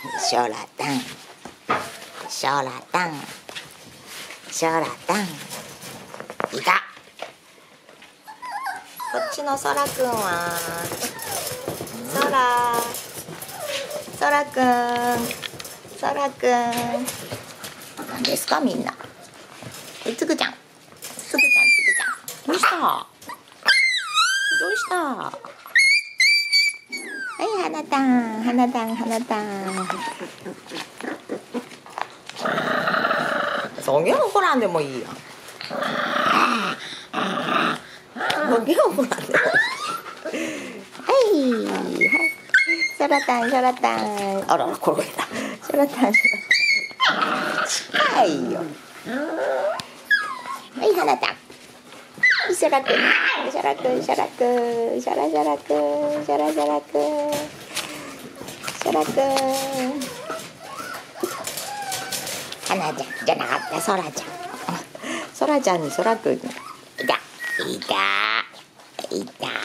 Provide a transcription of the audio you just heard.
ショラタンショラタンショラタンいた。こっちのそらくんは。そらそらくん。そらくん。何ですかみんな。えつぐちゃん。つぐちゃんつぐちゃん。どうした？どうした？花たん花たん花たんそげ怒らんでもいいや。そげ怒らんでもい。い。はい。はい。そらたんそらたんあらら転げたそらたんそらたん近い。よはい。花たんそらくんそらくんそらくんそらそらくんそらそらくんそらくん花ちゃんじゃなかった。そらちゃ。んそらちゃん。にそらくんいたいたいた。